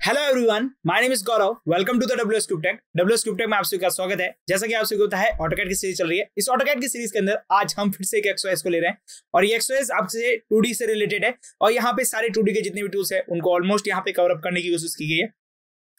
Hello everyone my name is Gaurav welcome to the W script tech W script tech में आप सभी का स्वागत है? जैसा कि आप सभी को पता है ऑटोकैड की सीरीज़ चल रही है। इस ऑटोकैट की सीरीज़ के अंदर आज हम फिर से एक एक्सोएस को ले रहे हैं। और ये एक्सोएस आपसे टू से रिलेटेड है। और यहाँ पे सारे टू के जितने भी टूल्स है, उनको ऑलमोस्ट यहाँ पे कवर अप करने की कोशिश की गई है।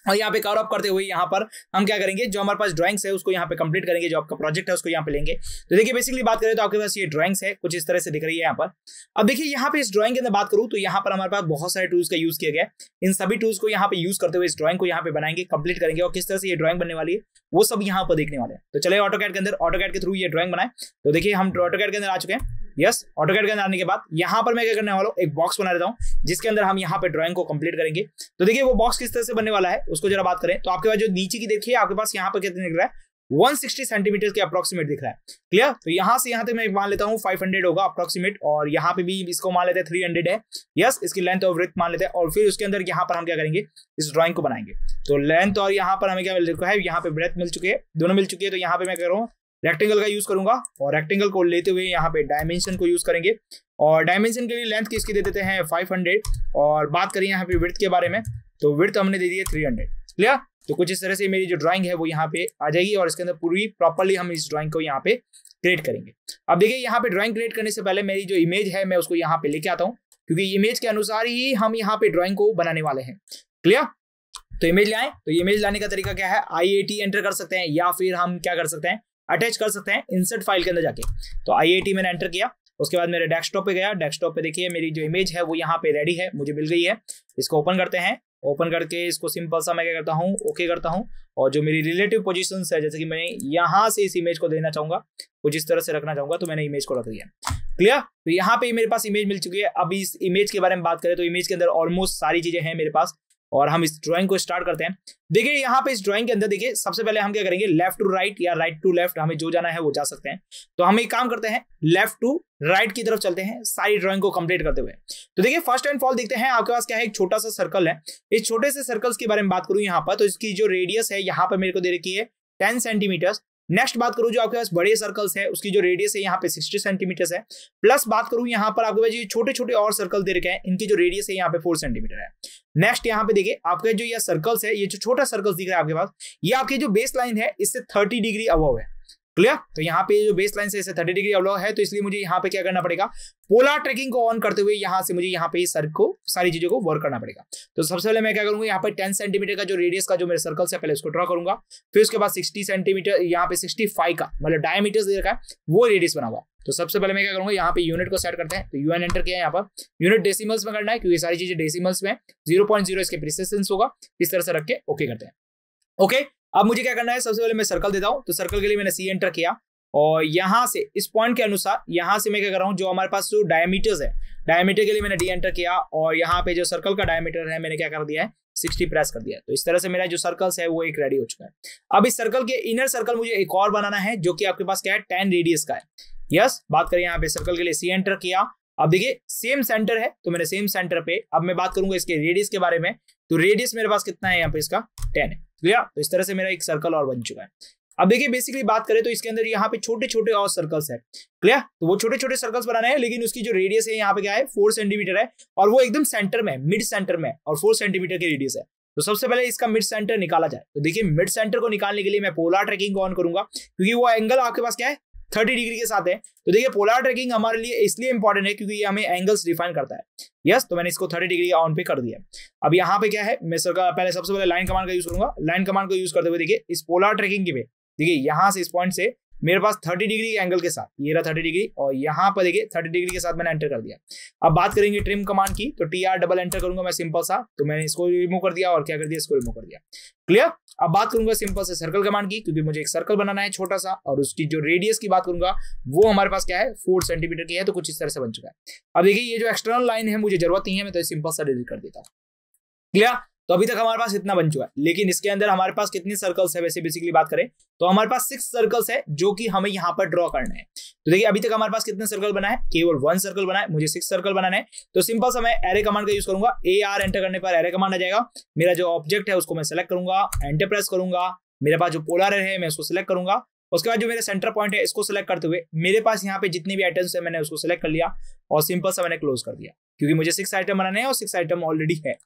और यहाँ पे कवर अप करते हुए यहाँ पर हम क्या करेंगे? जो हमारे पास ड्राइंग्स है, उसको यहाँ पे कंप्लीट करेंगे, जो आपका प्रोजेक्ट है, उसको यहाँ पे लेंगे। तो देखिए बेसिकली बात करें तो आपके पास ये ड्राइंग्स है, कुछ इस तरह से दिख रही है यहाँ पर। अब देखिए, यहाँ पे इस ड्राइंग के अंदर बात करूँ तो यहाँ पर हमारे पास बहुत सारे टूल्स का यूज़ किया गया इन सभी टूल्स को यहाँ पे यूज़ करते हुए इस ड्राइंग को यहाँ पे बनाएँगे कंप्लीट करेंगे और किस तरह से ये ड्राइंग बनने वाली है, वो सब यहाँ पर देखने वाले हैं। तो चले ऑटो के अंदर ऑटो के थ्रू ये ड्राइंग बनाए। तो देखिए, हम ऑटो के अंदर आ चुके हैं। यस ऑटो कैड के अंदर आने के बाद यहाँ पर मैं क्या करने वाला हूँ? एक बॉक्स बना देता हूँ, जिसके अंदर हम यहाँ पे ड्राइंग को कंप्लीट करेंगे। तो देखिए, वो बॉक्स किस तरह से बनने वाला है, उसको जरा बात करें। तो आपके पास जो नीचे की देखिए, आपके पास यहाँ पर कितने दिख रहा है? 160 सेंटीमीटर के अप्रोक्सीमेट दिख रहा है। क्लियर तो यहाँ से यहाँ तक मैं मान लेता हूँ 500 होगा अप्रोक्सीमेट और यहाँ पे भी इसको मान लेते हैं 300 है। यस इसकी लेंथ और ब्रेथ मान लेते हैं, और फिर उसके अंदर यहाँ पर हम क्या करेंगे? इस ड्राइंग को बनाएँगे। तो लेंथ और यहाँ पर हमें क्या मिल चुका है? यहाँ पे ब्रेथ मिल चुके हैं, दोनों मिल चुकी है तो यहाँ पे मैं कह रहा हूँ रेक्टेंगल का यूज़ करूँगा और रेक्टेंगल को लेते हुए यहाँ पे डायमेंशन को यूज़ करेंगे। और डायमेंशन के लिए लेंथ किसकी दे देते हैं? 500 और बात करें यहाँ पे विर्थ के बारे में तो विर्थ हमने दे दी है 300 क्लियर तो कुछ इस तरह से मेरी जो ड्राइंग है वो यहाँ पे आ जाएगी और इसके अंदर पूरी प्रॉपरली हम इस ड्राइंग को यहाँ पे क्रिएट करेंगे। अब देखिए यहाँ पे ड्राइंग क्रिएट करने से पहले मेरी जो इमेज है, मैं उसको यहाँ पे लेके आता हूँ, क्योंकि इमेज के अनुसार ही हम यहाँ पे ड्राइंग को बनाने वाले हैं। क्लियर तो इमेज लाए। तो इमेज लाने का तरीका क्या है? आई एंटर कर सकते हैं या फिर हम क्या कर सकते हैं? अटैच कर सकते हैं इंसर्ट फ़ाइल के अंदर जाके। तो आई मैंने एंटर किया। उसके बाद मेरे डेस्कटॉप पे गया। डेस्कटॉप पे देखिए, मेरी जो इमेज है, वो यहाँ पे रेडी है। मुझे मिल गई है। इसको ओपन करते हैं। ओपन करके इसको सिंपल सा मैं क्या करता हूँ? ओके करता हूँ। और जो मेरी रिलेटिव पोजिशन है, जैसे कि मैं यहाँ से इस इमेज को देना चाहूँगा कुछ इस तरह से रखना चाहूँगा तो मैंने इमेज को रख दिया। क्लियर तो यहाँ पे मेरे पास इमेज मिल चुकी है। अब इस इमेज के बारे में बात करें तो इमेज के अंदर ऑलमोस्ट सारी चीज़ें हैं मेरे पास। और हम इस ड्राइंग को स्टार्ट करते हैं। देखिए, यहाँ पे इस ड्राइंग के अंदर देखिए, सबसे पहले हम क्या करेंगे लेफ़्ट टू राइट या राइट टू लेफ़्ट हमें जो जाना है वो जा सकते हैं। तो हम एक काम करते हैं लेफ़्ट टू राइट की तरफ़ चलते हैं, सारी ड्राइंग को कंप्लीट करते हुए। तो देखिए फ़र्स्ट एंड फॉल देखते हैं, आपके पास क्या है, एक छोटा सा सर्कल है। इस छोटे से सर्कल्स के बारे में बात करूँ यहाँ पर तो इसकी जो रेडियस है, यहाँ पर मेरे को दे रखी है टेन सेंटीमीटर नेक्स्ट बात करूँ जो आपके पास बड़े सर्कल्स है, उसकी जो रेडियस है, यहाँ पे 60 सेंटीमीटर है। प्लस बात करूँ यहाँ पर, आपके पास जो छोटे छोटे और सर्कल दे रखे हैं, इनकी जो रेडियस है, यहाँ पे 4 सेंटीमीटर है। नेक्स्ट यहाँ पे देखिए, आपके जो ये सर्कल्स है, ये जो छोटा सर्कल्स दिख रहा है आपके पास, ये आपके जो बेस लाइन है, इससे थर्टी डिग्री अबव है। क्लियर तो यहाँ पे जो बेस लाइन से थर्टी डिग्री अवलॉ है तो इसलिए मुझे यहाँ पे क्या करना पड़ेगा? पोलर ट्रेकिंग को ऑन करते हुए यहाँ से मुझे यहाँ पे सर्क को, सारी चीज़ों को वर्क करना पड़ेगा। तो सबसे पहले मैं क्या करूँगा, यहाँ पे टेन सेंटीमीटर का जो रेडियस का जो मेरे सर्कल है पहले उसको ड्रॉ करूँगा। फिर उसके बाद सिक्सटी सेंटीमीटर यहाँ पे सिक्सटी फाइव का मतलब डायमीटर दे रखा है, वो रेडियस बनाऊँगा तो सबसे पहले मैं क्या करूँगा, यहाँ पे यूनिट को सेट करते हैं। तो यूएन एंटर किया यहाँ पर। यूनिट डेसिमल्स में करना है, क्योंकि सारी चीज़ें डेसिमल्स में ज़ीरो पॉइंट ज़ीरो इसके प्रिसेशन होगा। इस तरह से रख के ओके करते हैं। ओके अब मुझे क्या करना है? सबसे पहले मैं सर्कल देता हूँ। तो सर्कल के लिए मैंने सी एंटर किया। और यहाँ से, इस पॉइंट के अनुसार, यहाँ से मैं क्या कर रहा हूँ? जो हमारे पास जो डायमीटर्स है डायमीटर के लिए मैंने डी एंटर किया। और यहाँ पे जो सर्कल का डायमीटर है, मैंने क्या कर दिया है? सिक्सटी प्रेस कर दिया तो इस तरह से मेरा जो सर्कल्स है, वो एक रेडी हो चुका है। अब इस सर्कल के इनर सर्कल मुझे एक और बनाना है, जो कि आपके पास क्या है? टेन रेडियस का है। यस बात करें यहाँ पे सर्कल के लिए सी एंटर किया। अब देखिए सेम सेंटर है तो मैंने सेम सेंटर पे, अब मैं बात करूँगा इसके रेडियस के बारे में। तो रेडियस मेरे पास कितना है यहाँ पे इसका? टेन है। क्लियर तो इस तरह से मेरा एक सर्कल और बन चुका है। अब देखिए बेसिकली बात करें तो इसके अंदर यहाँ पे छोटे छोटे और सर्कल्स है। क्लियर तो वो छोटे छोटे सर्कल्स बनाने हैं, लेकिन उसकी जो रेडियस है, यहाँ पे क्या है? फोर सेंटीमीटर है और वो एकदम सेंटर में मिड सेंटर में और फोर सेंटीमीटर की रेडियस है। तो सबसे पहले इसका मिड सेंटर निकाला जाए। तो देखिए मिड सेंटर को निकालने के लिए मैं पोलर ट्रैकिंग ऑन करूँगा, क्योंकि वो एंगल आपके पास क्या है? थर्टी डिग्री के साथ है। तो देखिए पोलर ट्रैकिंग हमारे लिए इसलिए इंपॉर्टेंट है क्योंकि ये हमें एंगल्स डिफाइन करता है। यस तो मैंने इसको थर्टी डिग्री ऑन पे कर दिया। अब यहाँ पे क्या है? मैं सर का पहले सबसे पहले लाइन कमांड का यूज़ करूँगा। लाइन कमांड को यूज़ करते हुए देखिए, इस पोलर ट्रैकिंग की देखिए, यहाँ से इस पॉइंट से मेरे पास 30 डिग्री एंगल के साथ, ये रहा 30 डिग्री और यहाँ पर देखिए 30 डिग्री के साथ मैंने एंटर कर दिया। अब बात करेंगे ट्रिम कमांड की तो टी आर डबल एंटर करूँगा मैं सिंपल सा तो मैंने इसको रिमूव कर दिया और क्या कर दिया? इसको रिमूव कर दिया। क्लियर अब बात करूँगा सिंपल से सर्कल कमांड की, क्योंकि मुझे एक सर्कल बनाना है छोटा सा, और उसकी जो रेडियस की बात करूँगा, वो हमारे पास क्या है? फोर सेंटीमीटर की है तो कुछ इस तरह से बन चुका है। अब देखिए, ये जो एक्सटर्नल लाइन है, मुझे ज़रूरत नहीं है, मैं तो सिंपल सा डिलीट कर देता हूँ। क्लियर तो अभी तक हमारे पास इतना बन चुका है। लेकिन इसके अंदर हमारे पास कितने सर्कल्स है वैसे बेसिकली बात करें तो हमारे पास सिक्स सर्कल्स है जो कि हमें यहाँ पर ड्रॉ करना है। तो देखिए, अभी तक हमारे पास कितने सर्कल बना है? केवल वन सर्कल बना है, मुझे सिक्स सर्कल बनाना है। तो सिंपल सा मैं एरे कमांड का यूज़ करूँगा। ए आर एंटर करने पर एरे कमांड आ जाएगा। मेरा जो ऑब्जेक्ट है, उसको मैं सेलेक्ट करूँगा एंटर प्रेस करूँगा। मेरे पास जो पोलर है, मैं उसको सिलेक्ट करूँगा। उसके बाद जो मेरा सेंटर पॉइंट है, इसको सिलेक्ट करते हुए मेरे पास यहाँ पे जितने भी आइटम्स है, मैंने उसको सिलेक्ट कर लिया और सिंपल सा मैंने क्लोज कर दिया। क्योंकि मुझे सिक्स आइटम बनाने हैं और सिक्स आइटम ऑलरेडी है।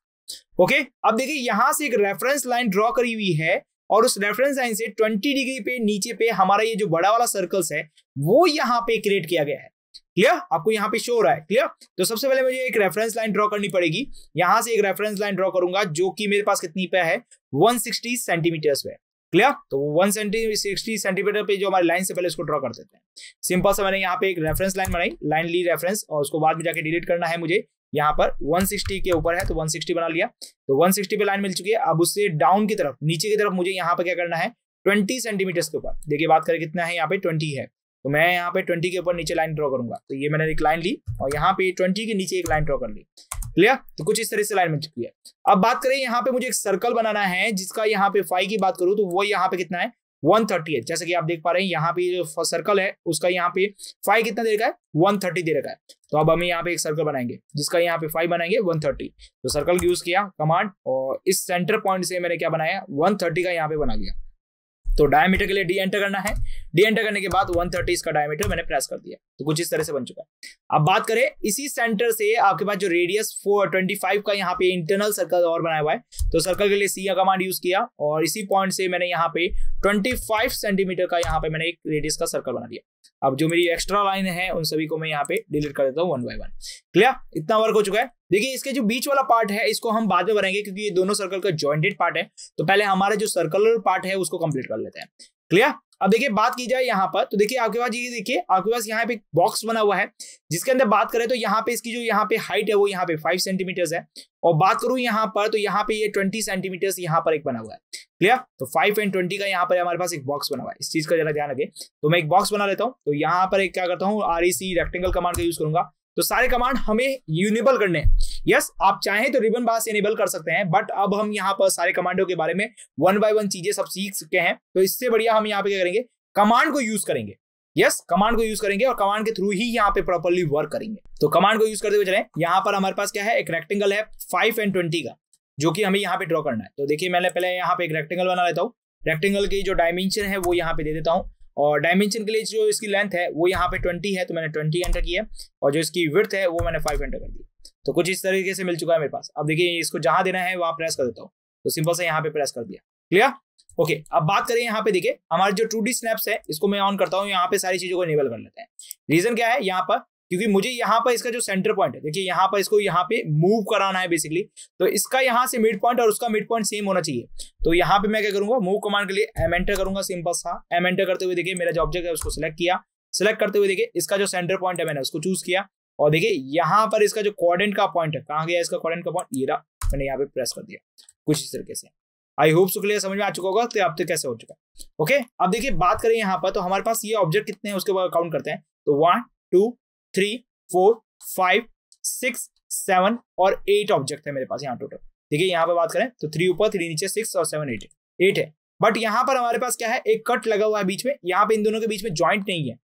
ओके अब देखिए, यहाँ से एक रेफरेंस लाइन ड्रॉ करी हुई है और उस रेफरेंस लाइन से 20 डिग्री पे, नीचे पे हमारा ये जो बड़ा वाला सर्कल्स है, वो यहाँ पे क्रिएट किया गया है। क्लियर आपको यहाँ पे शो हो रहा है। क्लियर तो सबसे पहले मुझे एक रेफरेंस लाइन ड्रॉ करनी पड़ेगी। यहाँ से एक रेफरेंस लाइन ड्रॉ करूँगा, जो कि मेरे पास कितनी पे है? 160 सेंटीमीटर्स पे। क्लियर तो वन सिक्सटी सेंटीमीटर पे जो हमारी लाइन से पहले उसको ड्रॉ कर देते हैं। सिंपल से मैंने यहाँ पे एक रेफरेंस लाइन बनाई लाइन ली रेफरेंस और उसको बाद में जाके डिलीट करना है मुझे। यहाँ पर 160 के ऊपर है तो 160 बना लिया। तो 160 पे लाइन मिल चुकी है। अब उससे डाउन की तरफ़, नीचे की तरफ़ मुझे यहाँ पर क्या करना है? 20 सेंटीमीटर के ऊपर। देखिए, बात करें कितना है, यहाँ पे 20 है। तो मैं यहाँ पे 20 के ऊपर नीचे लाइन ड्रॉ करूँगा। तो ये मैंने एक लाइन ली और यहाँ पे 20 के नीचे एक लाइन ड्रॉ कर ली। क्लियर तो कुछ इस तरह से लाइन मिल चुकी है। अब बात करें, यहाँ पे मुझे एक सर्कल बनाना है, जिसका यहाँ पे फाइव की बात करूँ तो वो यहाँ पे कितना है? वन थर्टी है। जैसे कि आप देख पा रहे हैं, यहाँ पे जो सर्कल है, उसका यहाँ पे फाइव कितना दे रखा है? वन थर्टी दे रखा है। तो अब हमें यहाँ पे एक सर्कल बनाएँगे, जिसका यहाँ पे फाइव बनाएँगे, वन थर्टी। तो सर्कल यूज़ किया कमांड और इस सेंटर पॉइंट से मैंने क्या बनाया? वन थर्टी का यहाँ पे बना दिया। तो डायमीटर के लिए डी एंटर करना है। डी एंटर करने के बाद 130 इसका डायमीटर मैंने प्रेस कर दिया। तो कुछ इस तरह से बन चुका है। अब बात करें इसी सेंटर से आपके पास जो रेडियस फोर ट्वेंटी फाइव का यहाँ पे इंटरनल सर्कल और बनाया हुआ है। तो सर्कल के लिए सी कमांड यूज़ किया और इसी पॉइंट से मैंने यहाँ पे 25 सेंटीमीटर का यहाँ पे मैंने एक रेडियस का सर्कल बना दिया। अब जो मेरी एक्स्ट्रा लाइन है, उन सभी को मैं यहाँ पे डिलीट कर देता हूँ वन बाय वन क्लियर इतना वर्क हो चुका है। देखिए, इसके जो बीच वाला पार्ट है, इसको हम बाद में बनाएँगे, क्योंकि ये दोनों सर्कल का ज्वाइंटेड पार्ट है। तो पहले हमारे जो सर्कुलर पार्ट है, उसको कंप्लीट कर लेते हैं। क्लियर अब देखिए, बात की जाए यहाँ पर तो देखिए, आपके पास, ये देखिए, आपके पास यहाँ पे बॉक्स बना हुआ है, जिसके अंदर बात करें तो यहाँ पे इसकी जो यहाँ पे हाइट है, वो यहाँ पे फाइव सेंटीमीटर्स है। और बात करूँ यहाँ पर तो यहाँ पे ये ट्वेंटी सेंटीमीटर्स यहाँ पर एक बना हुआ है। क्लियर तो फाइव एंड ट्वेंटी का यहाँ पर हमारे पास एक बॉक्स बना हुआ है। इस चीज़ का जरा ध्यान रखे। तो मैं एक बॉक्स बना लेता हूँ। तो यहाँ पर एक क्या करता हूँ आर रेक्टेंगल कमांड का यूज़ करूँगा। तो सारे कमांड हमें यूनिबल करने हैं। यस आप चाहें तो रिबन बार से इनेबल कर सकते हैं बट अब हम यहाँ पर सारे कमांडों के बारे में वन बाय वन चीज़ें सब सीख चुके हैं। तो इससे बढ़िया हम यहाँ पे क्या करेंगे? कमांड को यूज़ करेंगे। यस कमांड को यूज़ करेंगे और कमांड के थ्रू ही यहाँ पे प्रॉपरली वर्क करेंगे। तो कमांड को यूज़ करते हुए चले। यहाँ पर हमारे पास क्या है? एक रेक्टेंगल है फाइव एंड ट्वेंटी का, जो कि हमें यहाँ पे ड्रॉ करना है। तो देखिए, मैंने पहले यहाँ पे एक रेक्टेंगल बना लेता हूँ। रेक्टेंगल की जो डायमेंशन है, वो यहाँ पे दे देता हूँ। और डायमेंशन के लिए जो इसकी लेंथ है, वो यहाँ पे ट्वेंटी है तो मैंने ट्वेंटी एंटर किया और जो इसकी विर्थ है, वो मैंने फाइव एंटर कर दी। तो कुछ इस तरीके से मिल चुका है मेरे पास। अब देखिए, इसको जहाँ देना है वहाँ प्रेस कर देता हूँ। तो सिंपल से यहाँ पे प्रेस कर दिया। क्लियर ओके अब बात करें यहाँ पे, देखिए, हमारे जो टू डी स्नैप्स है, इसको मैं ऑन करता हूँ, यहाँ पे सारी चीज़ों को इनेबल कर लेते हैं। रीजन क्या है? यहाँ पर क्योंकि मुझे यहाँ पर इसका जो सेंटर पॉइंट है, देखिए यहाँ पर इसको यहाँ पे मूव कराना है बेसिकली तो इसका यहाँ से मिड पॉइंट और उसका मिड पॉइंट सेम होना चाहिए। तो यहाँ पे मैं क्या करूँगा मूव कमांड के लिए एम एंटर करूँगा सिंपल सा। एम एंटर करते हुए देखिए मेरा जो ऑब्जेक्ट है उसको सिलेक्ट किया। सिलेक्ट करते हुए देखिए इसका जो सेंटर पॉइंट है मैंने उसको चूज़ किया। और देखिए यहाँ पर इसका जो कॉर्डेंट का पॉइंट है, कहाँ गया इसका कॉर्डेंट का पॉइंट ये रहा, मैंने यहाँ पे प्रेस कर दिया, कुछ इस तरीके से। आई होप सो समझ में आ चुका होगा तो अब तक कैसे हो चुका ओके अब देखिए बात करें यहाँ पर तो हमारे पास ये ऑब्जेक्ट कितने हैं, उसके बाद काउंट करते हैं। तो one two three four five six seven और एट ऑब्जेक्ट है मेरे पास यहाँ टोटल देखिए यहाँ पे बात करें तो थ्री ऊपर थ्री नीचे सिक्स और सेवन एट एट है। बट यहाँ पर हमारे पास क्या है? एक कट लगा हुआ है बीच में। यहाँ पे इन दोनों के बीच में ज्वाइंट नहीं है।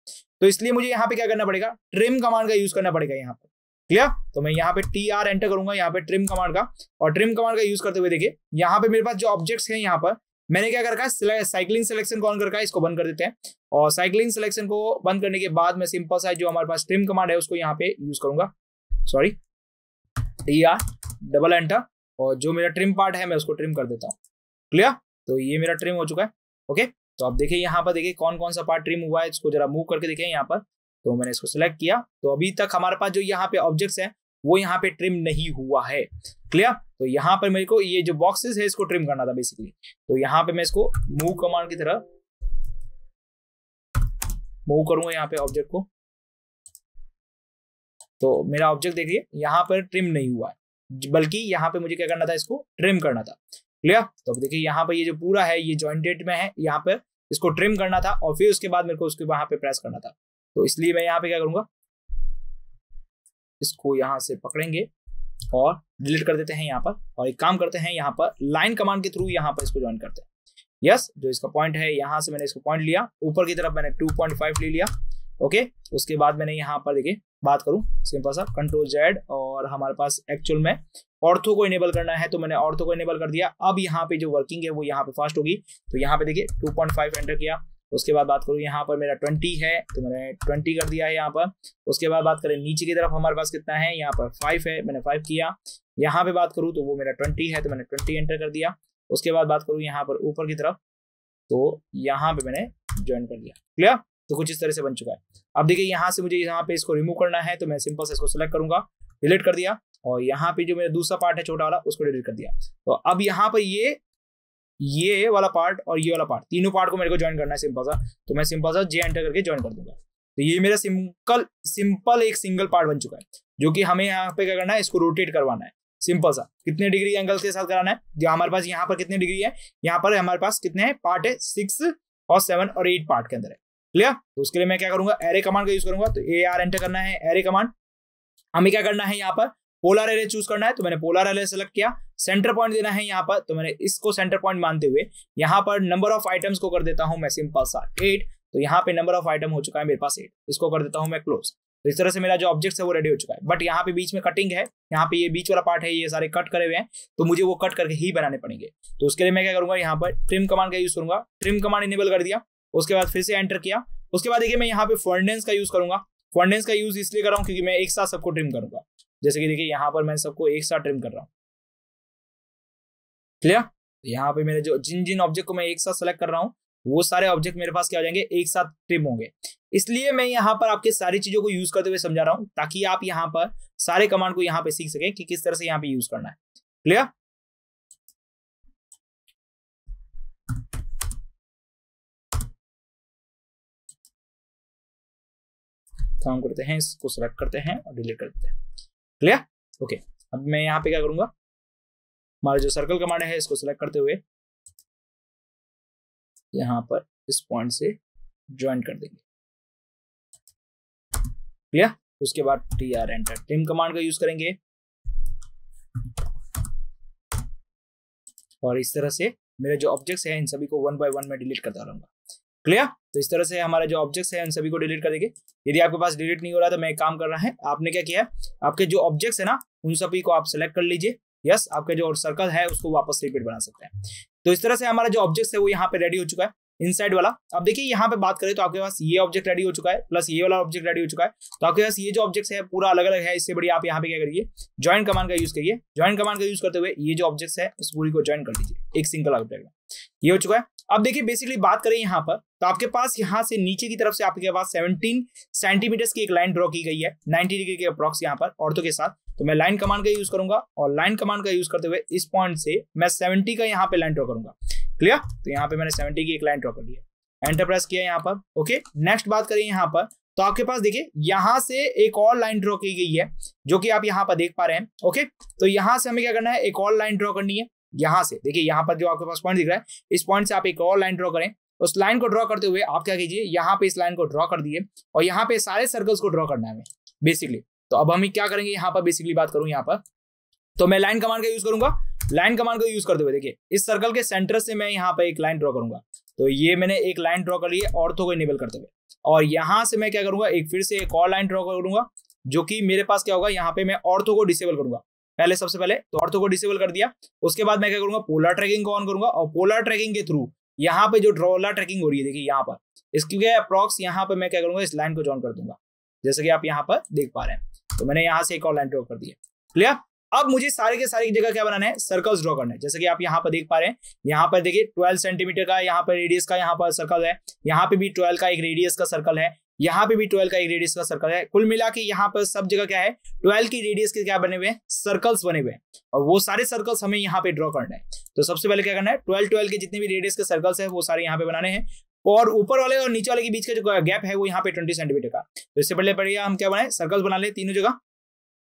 तो इसलिए मुझे यहाँ पे क्या करना पड़ेगा? ट्रिम कमांड का यूज़ करना पड़ेगा यहाँ पर। क्लियर तो मैं यहाँ पे टी आर एंटर करूँगा, यहाँ पे ट्रिम कमांड का। और ट्रिम कमांड का यूज़ करते हुए देखिए, यहाँ पे मेरे पास जो ऑब्जेक्ट्स हैं यहाँ पर मैंने क्या कर रखा साइक्लिंग सिलेक्शन को ऑन कर इसको बंद कर देते हैं। और साइक्लिंग सिलेक्शन को बंद करने के बाद मैं सिंपल सा जो हमारे पास ट्रिम कमांड है, उसको यहाँ पे यूज़ करूँगा। Sorry T R double enter और जो मेरा ट्रिम पार्ट है, मैं उसको ट्रिम कर देता हूँ। क्लियर तो ये मेरा ट्रिम हो चुका है। ओके तो आप देखिए, यहाँ पर देखिए कौन कौन सा पार्ट ट्रिम हुआ है, इसको जरा मूव करके देखिए यहाँ पर। तो मैंने इसको सिलेक्ट किया। तो अभी तक हमारे पास जो यहाँ पे ऑब्जेक्ट्स हैं, वो यहाँ पे ट्रिम नहीं हुआ है। क्लियर तो यहाँ पर मेरे को ये जो बॉक्सेस है, इसको ट्रिम करना था बेसिकली तो यहाँ पे मैं इसको मूव कमांड की तरह मूव करूँगा यहाँ पे ऑब्जेक्ट को। तो मेरा ऑब्जेक्ट देखिए, यहाँ पर ट्रिम नहीं हुआ है, बल्कि यहाँ पे मुझे क्या करना था, इसको ट्रिम करना था। क्लियर तो देखिए, यहाँ पर ये जो पूरा है, ये जॉइंटेड में है, यहाँ पर इसको ट्रिम करना था और फिर उसके बाद मेरे को उसके वहाँ पे प्रेस करना था। तो इसलिए मैं यहाँ पे क्या करूँगा, इसको यहाँ से पकड़ेंगे। और डिलीट कर देते हैं यहाँ पर। और एक काम करते हैं यहाँ पर लाइन कमांड के थ्रू यहाँ पर इसको ज्वाइन करते हैं। यस yes, जो इसका पॉइंट है यहाँ से मैंने इसको पॉइंट लिया। ऊपर की तरफ़ मैंने 2.5 ले लिया। ओके उसके बाद मैंने यहाँ पर देखिए बात करूँ। सिंपल सा कंट्रोल जेड और हमारे पास एक्चुअल में ऑर्थो को इनेबल करना है तो मैंने ऑर्थो को इनेबल कर दिया। अब यहाँ पे जो वर्किंग है वो यहाँ पे फास्ट होगी। तो यहाँ पे देखिए 2.5 एंटर किया। उसके बाद बात करूँ यहाँ पर मेरा ट्वेंटी है तो मैंने ट्वेंटी कर दिया है यहाँ पर। उसके बाद बात करें नीचे की तरफ़ हमारे पास कितना है, यहाँ पर फाइव है, मैंने फाइव किया। यहाँ पे बात करूँ तो वो मेरा ट्वेंटी है तो मैंने ट्वेंटी एंटर कर दिया। उसके बाद बात करूँ यहाँ पर ऊपर की तरफ़ तो यहाँ पे मैंने ज्वाइन कर दिया। क्लियर तो कुछ इस तरह से बन चुका है। अब देखिए यहाँ से मुझे यहाँ पे इसको रिमूव करना है तो मैं सिंपल से इसको सिलेक्ट करूँगा डिलीट कर दिया। और यहाँ पे जो मेरा दूसरा पार्ट है, छोटा वाला, उसको डिलीट कर दिया। तो अब यहाँ पर ये ये वाला पार्ट और ये वाला पार्ट तीनों पार्ट को मेरे को ज्वाइन करना है सिंपल सा। तो मैं सिंपल सा जे एंटर करके ज्वाइन कर दूँगा। तो ये मेरा सिंपल सिंपल एक सिंगल पार्ट बन चुका है, जो कि हमें यहाँ पे क्या करना है, इसको रोटेट करवाना है। सिंपल सा। कितने डिग्री एंगल के साथ कराना है? जो हमारे पास यहाँ पर कितने डिग्री है? यहाँ पर हमारे पास कितने हैं? पार्ट है सिक्स और सेवन और एट पार्ट के अंदर है। क्लियर तो उसके लिए मैं क्या करूँगा? एरे कमांड का यूज़ करूँगा। तो ए आर एंटर करना है। एरे कमांड हमें क्या करना है यहाँ पर? पोलर एरे चूज़ करना है तो मैंने पोलर एरे सेलेक्ट किया। सेंटर पॉइंट देना है यहाँ पर तो मैंने इसको सेंटर पॉइंट मानते हुए यहाँ पर नंबर ऑफ़ आइटम्स को कर देता हूँ मैं सिंपल सा एट तो यहाँ पे नंबर ऑफ़ आइटम हो चुका है मेरे पास एट इसको कर देता हूँ मैं क्लोज तो इस तरह से मेरा जो ऑब्जेक्ट है वो रेडी हो चुका है। बट यहाँ पे बीच में कटिंग है, यहाँ पे ये बीच वाला पार्ट है, ये सारे कट करे हुए हैं तो मुझे वो कट करके ही बनाने पड़ेंगे। तो उसके लिए मैं क्या करूँगा, यहाँ पर ट्रिम कमांड का यूज़ करूँगा। ट्रिम कमांड इनेबल कर दिया, उसके बाद फिर से एंटर किया। उसके बाद देखिए मैं यहाँ पे फॉन्डेंस का यूज़ करूँगा। फॉन्डेंस का यूज़ इसलिए कर रहा हूँ क्योंकि मैं एक साथ सबको ट्रिम करूँगा। जैसे कि देखिए, यहाँ पर मैं सबको एक साथ ट्रिम कर रहा हूँ। क्लियर यहाँ पे मेरे जो, जिन जिन ऑब्जेक्ट को मैं एक साथ सेलेक्ट कर रहा हूँ, वो सारे ऑब्जेक्ट मेरे पास क्या हो जाएँगे? एक साथ ट्रिम होंगे। इसलिए मैं यहाँ पर आपके सारी चीज़ों को यूज़ करते हुए समझा रहा हूँ, ताकि आप यहाँ पर सारे कमांड को यहाँ पे सीख सके कि किस तरह से यहाँ पे यूज़ करना है। क्लियर काम करते हैं, इसको सेलेक्ट करते हैं और डिलीट कर देते हैं। क्लियर ओके अब मैं यहाँ पे क्या करूँगा? हमारा जो सर्कल कमांड है, इसको सिलेक्ट करते हुए यहाँ पर इस पॉइंट से ज्वाइन कर देंगे। क्लियर उसके बाद T R enter trim command का यूज़ करेंगे। और इस तरह से मेरे जो ऑब्जेक्ट्स हैं, इन सभी को वन बाय वन में डिलीट करता रहूँगा। क्लियर तो इस तरह से हमारे जो ऑब्जेक्ट्स हैं, उन सभी को डिलीट कर देंगे। यदि आपके पास डिलीट नहीं हो रहा तो मैं काम कर रहा है, आपने क्या किया आपके जो ऑब्जेक्ट्स है ना, उन सभी को आप सेलेक्ट कर लीजिए। यस आपके जो सर्कल है, उसको वापस रिपीट बना सकते हैं। तो इस तरह से हमारा जो ऑब्जेक्ट है, वो यहाँ पे रेडी हो चुका है इनसाइड वाला। अब देखिए, यहाँ पे बात करें तो आपके पास ये ऑब्जेक्ट रेडी हो चुका है प्लस ये वाला ऑब्जेक्ट रेडी हो चुका है। तो आपके पास ये जो ऑब्जेक्ट है, पूरा अलग अलग है, इससे बढ़िया आप यहाँ पे क्या करिए? ज्वाइन कमांड का यूज़ करिए। ज्वाइन कमांड का यूज़ करते हुए ये जो ऑब्जेक्ट है, उस पूरी को ज्वाइन कर लीजिए। एक सिंगल ऑब्जेक्ट ये हो चुका है। अब देखिए बेसिकली बात करें यहाँ पर तो आपके पास यहाँ से नीचे की तरफ़ से आपके पास 17 सेंटीमीटर की एक लाइन ड्रॉ की गई है 90 डिग्री के अप्रॉक्स यहाँ पर ऑर्थो के साथ। तो मैं लाइन कमांड का यूज़ करूँगा और लाइन कमांड का यूज़ करते हुए इस पॉइंट से मैं 70 का यहाँ पे लाइन ड्रॉ करूँगा। क्लियर तो यहाँ पे मैंने 70 की एक लाइन ड्रॉ कर लिया एंटर प्रेस किया यहाँ पर। ओके नेक्स्ट बात करें यहाँ पर तो आपके पास देखिए, यहाँ से एक और लाइन ड्रॉ की गई है, जो कि आप यहाँ पर देख पा रहे हैं। ओके तो यहाँ से हमें क्या करना है? एक और लाइन ड्रॉ करनी है। यहाँ से। देखिए, यहाँ पर जो आपके पास पॉइंट दिख रहा है, इस पॉइंट से आप एक और लाइन ड्रॉ करें। उस लाइन को ड्रॉ करते हुए आप क्या कीजिए, यहाँ पे इस लाइन को ड्रॉ कर दिए और यहाँ पे सारे सर्कल्स को ड्रॉ करना है हमें बेसिकली तो अब हम क्या करेंगे, यहाँ पर बेसिकली बात करूँ, यहाँ पर। तो मैं लाइन कमांड का यूज़ करूँगा। लाइन कमांड का यूज़ करते हुए देखिए, इस सर्कल के सेंटर से मैं यहाँ पर एक लाइन ड्रॉ करूँगा। तो ये मैंने एक लाइन ड्रॉ कर ली है ऑर्थो को इनेबल करते हुए। और यहाँ से मैं क्या करूँगा, एक फिर से एक और लाइन ड्रॉ करूँगा, जो कि मेरे पास क्या होगा, यहाँ पे मैं ऑर्थो को डिसेबल करूँगा। पहले सबसे पहले तो ऑर्थो को डिसेबल कर दिया। उसके बाद मैं क्या करूँगा? पोलर ट्रैकिंग को ऑन करूँगा और पोलर ट्रैकिंग के थ्रू यहाँ पे जो ड्रोलर ट्रैकिंग हो रही है, देखिए यहाँ पर। इसके अप्रॉक्स यहाँ पे मैं क्या करूँगा? इस लाइन को ज्वाइन कर दूँगा। जैसे कि आप यहाँ पर देख पा रहे हैं। तो मैंने यहाँ से एक और लाइन ड्रॉ कर दिया। क्लियर अब मुझे सारे के सारी जगह क्या बनाना है? सर्कल्स ड्रॉ करना है। जैसे कि आप यहाँ पर देख पा रहे हैं। यहाँ पर देखिए 12 सेंटीमीटर का, यहाँ पर रेडियस का, यहाँ पर सर्कल है। यहाँ पे भी 12 का एक रेडियस का सर्कल है। यहाँ पे भी 12 का एक रेडियस का सर्कल है। कुल मिला के यहाँ पर सब जगह क्या है? 12 की रेडियस के क्या बने हुए हैं? सर्कल्स बने हुए हैं। और वो सारे सर्कल्स हमें यहाँ पे ड्रॉ करना है। तो सबसे पहले क्या करना है? ट्वेल्व ट्वेल्व के जितने भी रेडियस के सर्कल्स है, वो सारे यहाँ पे बनाने हैं। और ऊपर वाले और नीचे वाले के बीच का जो गैप है, वो यहाँ पे ट्वेंटी सेंटीमीटर का। तो इससे पहले बढ़िया हम क्या बनाए? सर्कल्स बना ले तीनों जगह।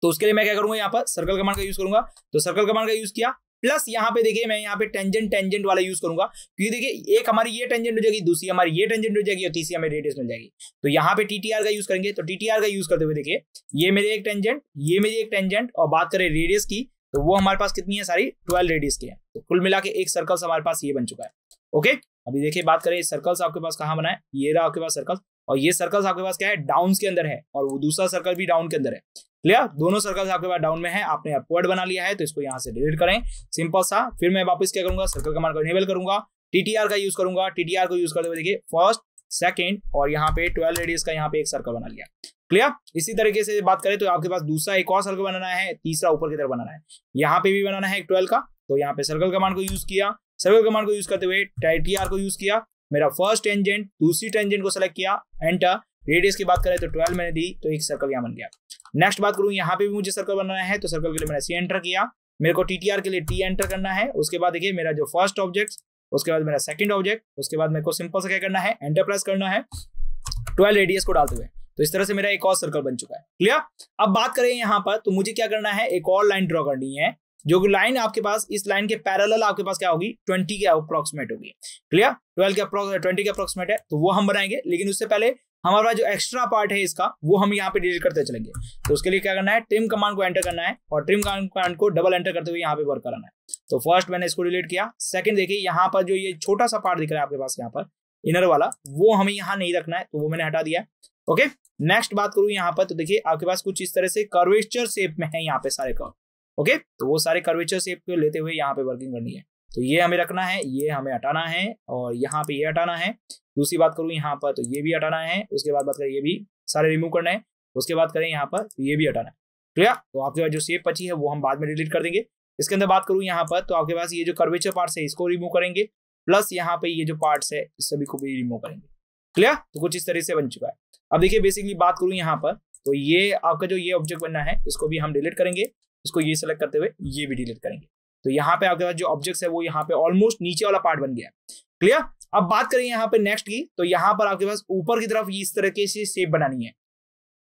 तो उसके लिए मैं क्या करूँगा? यहाँ पर सर्कल कमांड का यूज़ करूँगा। तो सर्कल कमांड का यूज़ किया। प्लस यहाँ पे देखिए मैं यहाँ पे टेंजेंट टेंजेंट वाला यूज़ करूँगा। क्योंकि देखिए एक हमारी ये टेंजेंट हो जाएगी, दूसरी हमारी ये टेंजेंट हो जाएगी और तीसरी हमें रेडियस मिल जाएगी। तो यहाँ पे टीटीआर का यूज़ करेंगे। तो टीटीआर का यूज़ करते हुए देखिए, ये मेरे एक टेंजेंट ये मेरी एक टेंजेंट और बात करें रेडियस की तो वो हमारे पास कितनी है सारी? ट्वेल्व रेडियस की है। तो कुल मिला के एक सर्कल्स हमारे पास ये बन चुका है। ओके अभी देखिए, बात करें सर्कल्स आपके पास कहाँ बनाए ये रहा आपके पास सर्कल और ये सर्कल्स आपके पास क्या है? डाउन के अंदर है और वो दूसरा सर्कल भी डाउन के अंदर है। क्लियर दोनों सर्कल्स आपके पास डाउन में है। आपने अपवर्ड बना लिया है तो इसको यहाँ से डिलीट करें। सिंपल सा। फिर मैं वापस क्या करूँगा? सर्कल कमांड को इनेबल करूँगा। टीटीआर का यूज़ करूँगा। टीटीआर को यूज़ करते हुए देखिए फ़र्स्ट सेकेंड और यहाँ पे ट्वेल्व रेडियस का यहाँ पे एक सर्कल बना लिया। क्लियर इसी तरीके से बात करें तो आपके पास दूसरा एक और सर्कल बनाना है, तीसरा ऊपर की तरफ़ बनाना है। यहाँ पे भी बनाना है एक ट्वेल्व का तो यहाँ पे सर्कल कमांड को यूज़ किया। सर्कल कमांड को यूज़ करते हुए टीटीआर को यूज़ किया, मेरा फ़र्स्ट टेंजेंट दूसरी टेंजेंट को सेलेक्ट किया एंटर रेडियस की बात करें तो ट्वेल्व मैंने दी तो एक सर्कल यहाँ बन गया। नेक्स्ट बात करूँ, यहाँ पे भी मुझे सर्कल बनाना है तो सर्कल के लिए मैंने सी एंटर किया। मेरे को टीटीआर के लिए टी एंटर करना है, उसके बाद देखिए मेरा जो फ़र्स्ट ऑब्जेक्ट उसके बाद मेरा सेकंड ऑब्जेक्ट उसके बाद मेरे को सिंपल से क्या करना है एंटर प्रेस करना है ट्वेल्व रेडियस को डालते हुए। तो इस तरह से मेरा एक और सर्कल बन चुका है। क्लियर अब बात करें यहाँ पर तो मुझे क्या करना है, एक और लाइन ड्रॉ करनी है। जो लाइन आपके पास, इस लाइन के पैरेलल आपके पास क्या होगी? ट्वेंटी के अप्रोक्सीमेट होगी। क्लियर ट्वेल्व के ट्वेंटी के अप्रोक्सीमेट है तो वो हम बनाएँगे, लेकिन उससे पहले हमारा जो एक्स्ट्रा पार्ट है इसका, वो हम यहाँ पे डिलीट करते चलेंगे। तो उसके लिए क्या करना है? ट्रिम कमांड को एंटर करना है, और ट्रिम कमांड को डबल एंटर करते हुए यहाँ पे वर्क कराना है। तो फ़र्स्ट मैंने इसको डिलीट किया। सेकंड देखिए, यहाँ पर जो ये छोटा सा पार्ट दिख रहा है आपके पास यहाँ पर इनर वाला, वो हमें यहाँ नहीं रखना है तो वो मैंने हटा दिया ओके नेक्स्ट बात करूँ यहाँ पर तो देखिए आपके पास कुछ इस तरह से कर्वेचर शेप में है यहाँ पे सारे कर्व ओके? तो वो सारे कर्वेचर शेप को लेते हुए यहाँ पे वर्किंग करनी है। तो ये हमें रखना है, ये हमें हटाना है और यहाँ पे ये हटाना है। दूसरी बात करूँ यहाँ पर तो ये भी हटाना है, उसके बाद बात करें ये भी सारे रिमूव करना है, उसके बाद करें यहाँ पर ये भी हटाना है। क्लियर तो आपके पास जो शेप बची है वो हम बाद में डिलीट कर देंगे। इसके अंदर बात करूँ यहाँ पर तो आपके पास ये जो कर्वेचर पार्ट है इसको रिमूव करेंगे प्लस यहाँ पे ये जो पार्ट्स है इस सभी को भी रिमूव करेंगे। क्लियर तो कुछ इस तरह से बन चुका है। अब देखिए बेसिकली बात करूँ यहाँ पर तो ये आपका जो ये ऑब्जेक्ट बनना है इसको भी हम डिलीट करेंगे। इसको ये सेलेक्ट करते हुए ये भी डिलीट करेंगे। तो यहाँ पे आपके पास जो ऑब्जेक्ट है वो यहाँ पे ऑलमोस्ट नीचे वाला पार्ट बन गया। क्लियर अब बात करें यहाँ पे नेक्स्ट की तो यहाँ पर आपके पास ऊपर की तरफ़ इस तरह की शेप बनानी है।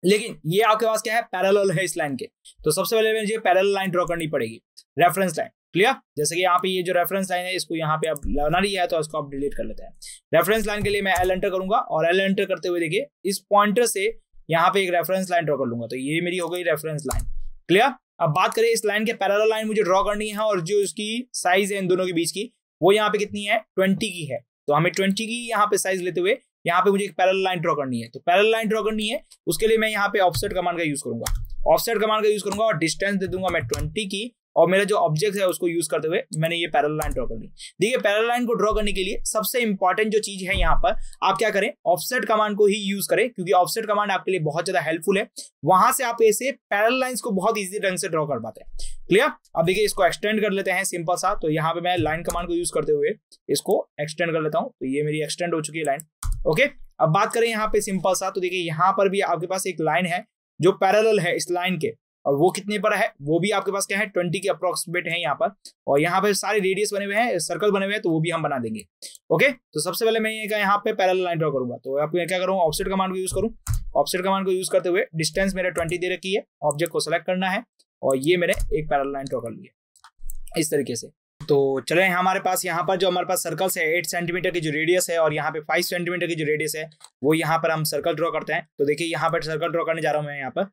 लेकिन ये आपके पास क्या है? पैरेलल है इस लाइन के। तो सबसे पहले मुझे पैरेलल लाइन ड्रॉ करनी पड़ेगी। रेफरेंस लाइन क्लियर जैसे कि यहाँ पे ये जो रेफरेंस लाइन है, इसको यहाँ पे आप लाना नहीं है तो इसको आप डिलीट कर लेते हैं। रेफरेंस लाइन के लिए मैं एल एंटर करूँगा और एल एंटर करते हुए देखिए, इस पॉइंटर से यहाँ पे एक रेफरेंस लाइन ड्रॉ कर लूँगा। तो ये मेरी हो गई रेफरेंस लाइन क्लियर अब बात करें इस लाइन के पैरल लाइन मुझे ड्रॉ करनी है और जो इसकी साइज़ है इन दोनों के बीच की, वो यहाँ पे कितनी है? ट्वेंटी की है। तो हमें ट्वेंटी की यहाँ पे साइज़ लेते हुए यहाँ पे मुझे एक पैरल लाइन ड्रॉ करनी है। तो पैरल लाइन ड्रॉ करनी है, उसके लिए मैं यहाँ पे ऑफसेट कमांड का यूज़ करूँगा। ऑफसेट कमांड का यूज़ करूँगा और डिस्टेंस दे दूँगा मैं ट्वेंटी की। और मेरा जो ऑब्जेक्ट है उसको यूज़ करते हुए मैंने ये पैरल लाइन ड्रॉ कर ली। देखिए पैरल लाइन को ड्रॉ करने के लिए सबसे इंपॉर्टेंट जो चीज़ है यहाँ पर, आप क्या करें ऑफसेट कमांड को ही यूज़ करें, क्योंकि ऑफसेट कमांड आपके लिए बहुत ज़्यादा हेल्पफुल है। वहाँ से आप ऐसे पैरल लाइन्स को बहुत ईजी ढंग से ड्रॉ कर पाते हैं। क्लियर अब देखिए, इसको एक्सटेंड कर लेते हैं सिंपल सा। तो यहाँ पे मैं लाइन कमांड को यूज़ करते हुए इसको एक्सटेंड कर लेता हूँ। तो ये मेरी एक्सटेंड हो चुकी है लाइन ओके अब बात करें यहाँ पे सिंपल सा। तो देखिए, यहाँ पर भी आपके पास एक लाइन है जो पैरेलल है इस लाइन के। और वो कितने पर है, वो भी आपके पास क्या है ट्वेंटी के अप्रोक्सीमेट है यहाँ पर। और यहाँ पे सारे रेडियस बने हुए हैं सर्कल बने हुए हैं तो वो भी हम बना देंगे। ओके तो सबसे पहले मैं ये यहाँ पे पैरल लाइन ड्रॉ करूँगा। तो आप क्या करूँ ऑप्सेट कमांड को यूज़ करूँ। ऑप्सेट कमांड को यूज़ करते हुए डिस्टेंस मेरे ट्वेंटी दे रखी है ऑब्जेक्ट को सेलेक्ट करना है। और ये मैंने एक पैरल लाइन ड्रॉ कर लिया इस तरीके से। तो चले, हमारे पास यहाँ पर जो हमारे पास सर्कल्स है एट सेंटीमीटर की जो रेडियस है और यहाँ पे फाइव सेंटीमीटर की जो रेडियस है, वो यहाँ पर हम सर्कल ड्रॉ करते हैं। तो देखिए, यहाँ पर सर्कल ड्रॉ करने जा रहा हूँ मैं यहाँ पर।